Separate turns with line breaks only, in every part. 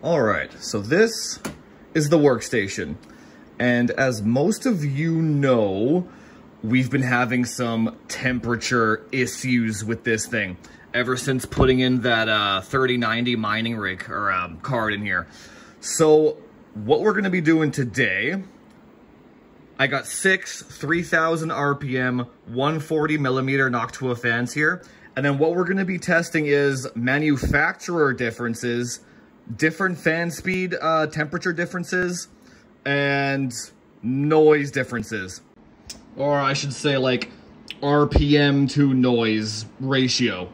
All right, so this is the workstation. And as most of you know, we've been having some temperature issues with this thing ever since putting in that uh, 3090 mining rig or um, card in here. So what we're gonna be doing today, I got six 3000 RPM, 140 millimeter Noctua fans here. And then what we're gonna be testing is manufacturer differences different fan speed uh, temperature differences and noise differences. Or I should say like RPM to noise ratio.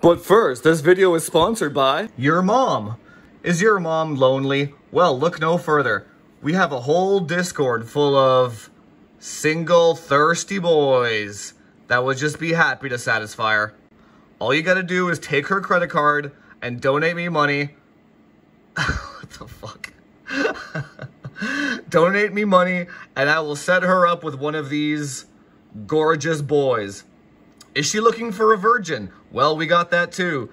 But first, this video is sponsored by your mom. Is your mom lonely? Well, look no further. We have a whole Discord full of single thirsty boys that would just be happy to satisfy her. All you gotta do is take her credit card, and donate me money. what the fuck? donate me money and I will set her up with one of these gorgeous boys. Is she looking for a virgin? Well, we got that too.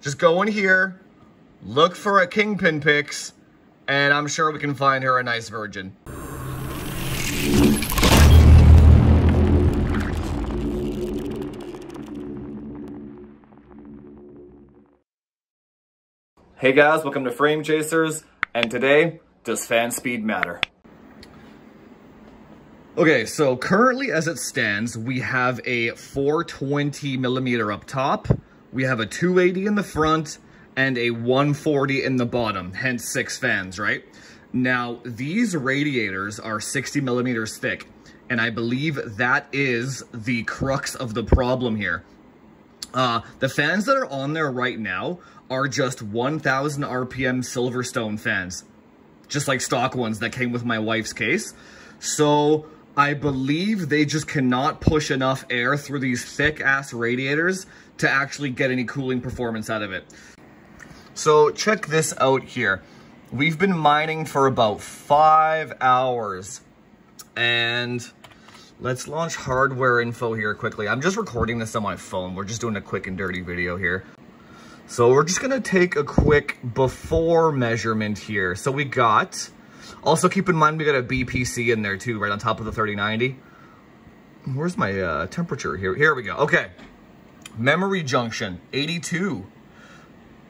Just go in here, look for a kingpin pics, and I'm sure we can find her a nice virgin. Hey guys, welcome to Frame Chasers, and today, does fan speed matter? Okay, so currently as it stands, we have a 420 millimeter up top, we have a 280 in the front, and a 140 in the bottom, hence six fans, right? Now, these radiators are 60 millimeters thick, and I believe that is the crux of the problem here. Uh, the fans that are on there right now are just 1000 RPM Silverstone fans. Just like stock ones that came with my wife's case. So I believe they just cannot push enough air through these thick ass radiators to actually get any cooling performance out of it. So check this out here. We've been mining for about five hours and let's launch hardware info here quickly. I'm just recording this on my phone. We're just doing a quick and dirty video here. So we're just gonna take a quick before measurement here. So we got, also keep in mind we got a BPC in there too, right on top of the 3090. Where's my uh, temperature here? Here we go, okay. Memory junction, 82.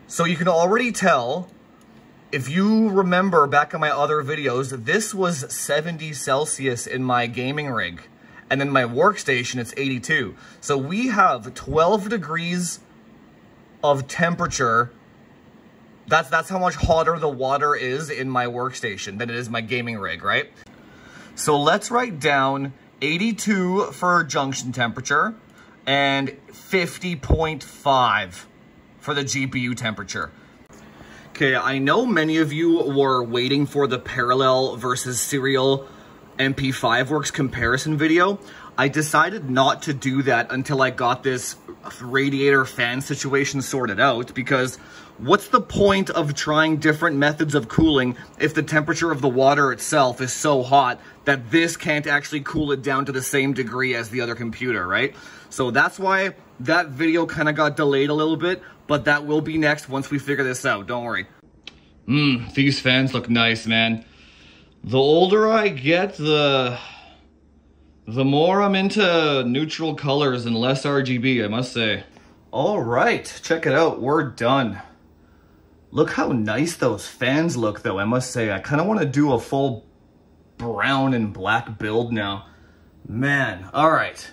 So you can already tell, if you remember back in my other videos, this was 70 Celsius in my gaming rig. And then my workstation, it's 82. So we have 12 degrees of temperature. That's, that's how much hotter the water is in my workstation than it is my gaming rig, right? So let's write down 82 for junction temperature and 50.5 for the GPU temperature. Okay, I know many of you were waiting for the parallel versus serial MP5 Works comparison video. I decided not to do that until I got this radiator fan situation sorted out because what's the point of trying different methods of cooling if the temperature of the water itself is so hot that this can't actually cool it down to the same degree as the other computer, right? So that's why that video kind of got delayed a little bit, but that will be next once we figure this out, don't worry. Mmm, these fans look nice, man. The older I get, the the more I'm into neutral colors and less RGB, I must say. All right, check it out. We're done. Look how nice those fans look, though, I must say. I kind of want to do a full brown and black build now. Man, all right.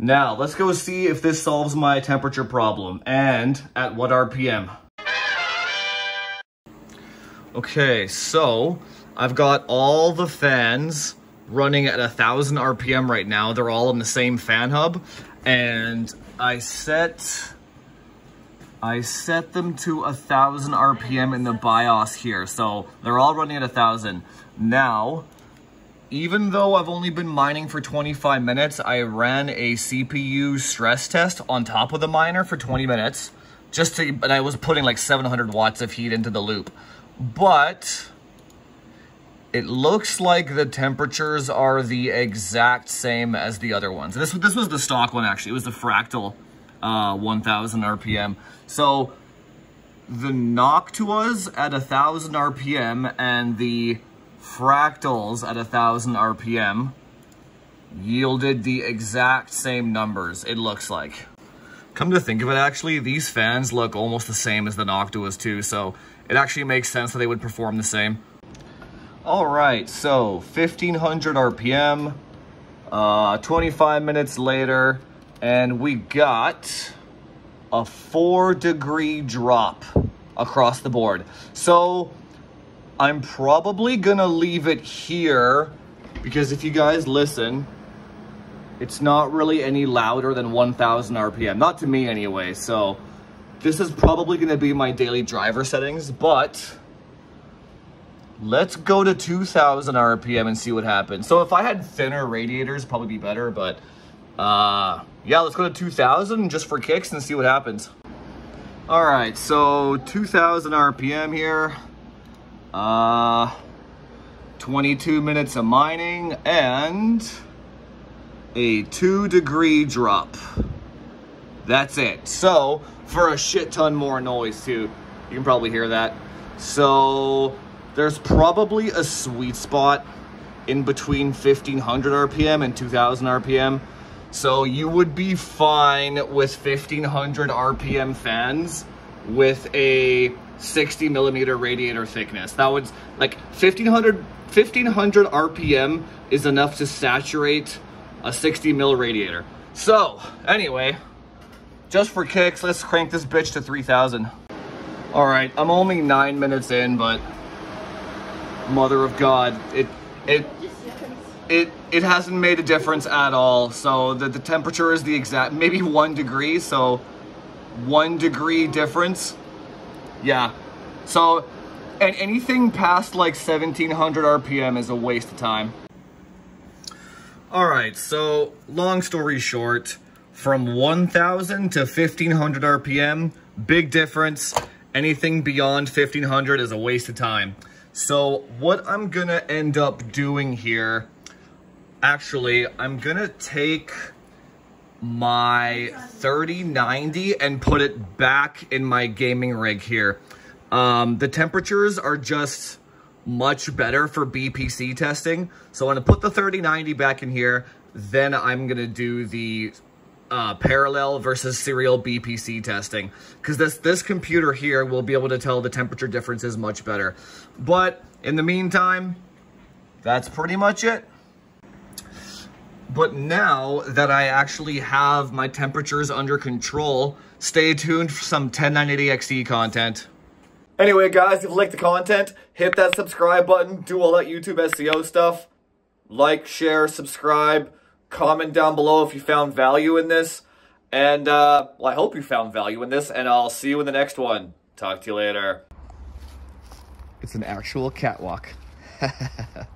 Now, let's go see if this solves my temperature problem, and at what RPM. Okay, so I've got all the fans running at a thousand RPM right now. They're all in the same fan hub. And I set, I set them to a thousand RPM in the BIOS here. So they're all running at a thousand. Now, even though I've only been mining for 25 minutes, I ran a CPU stress test on top of the miner for 20 minutes. Just to, and I was putting like 700 watts of heat into the loop. But it looks like the temperatures are the exact same as the other ones. This, this was the stock one, actually. It was the Fractal uh, 1000 RPM. So the Noctuas at 1,000 RPM and the Fractals at 1,000 RPM yielded the exact same numbers, it looks like. Come to think of it, actually, these fans look almost the same as the Noctuas too, so it actually makes sense that they would perform the same. All right, so 1500 RPM, uh, 25 minutes later, and we got a four degree drop across the board. So I'm probably gonna leave it here because if you guys listen, it's not really any louder than 1000 RPM, not to me anyway. So this is probably gonna be my daily driver settings, but let's go to 2000 RPM and see what happens. So if I had thinner radiators, probably be better, but uh, yeah, let's go to 2000 just for kicks and see what happens. All right, so 2000 RPM here. Uh, 22 minutes of mining and a two degree drop. That's it. So, for a shit ton more noise too. You can probably hear that. So, there's probably a sweet spot in between 1500 RPM and 2000 RPM. So you would be fine with 1500 RPM fans with a 60 millimeter radiator thickness. That would, like 1500, 1500 RPM is enough to saturate a 60 mil radiator. So anyway, just for kicks, let's crank this bitch to 3000. All right, I'm only nine minutes in, but mother of God, it, it, it it hasn't made a difference at all. So the, the temperature is the exact, maybe one degree. So one degree difference. Yeah. So and anything past like 1700 RPM is a waste of time. All right. So long story short, from 1000 to 1500 RPM, big difference. Anything beyond 1500 is a waste of time. So what I'm gonna end up doing here Actually, I'm gonna take my 3090 and put it back in my gaming rig here. Um, the temperatures are just much better for BPC testing. So I'm gonna put the 3090 back in here. Then I'm gonna do the uh, parallel versus serial BPC testing because this this computer here will be able to tell the temperature differences much better. But in the meantime, that's pretty much it. But now that I actually have my temperatures under control, stay tuned for some 10980XE content. Anyway, guys, if you like the content, hit that subscribe button, do all that YouTube SEO stuff. Like, share, subscribe, comment down below if you found value in this. And, uh, well, I hope you found value in this, and I'll see you in the next one. Talk to you later. It's an actual catwalk.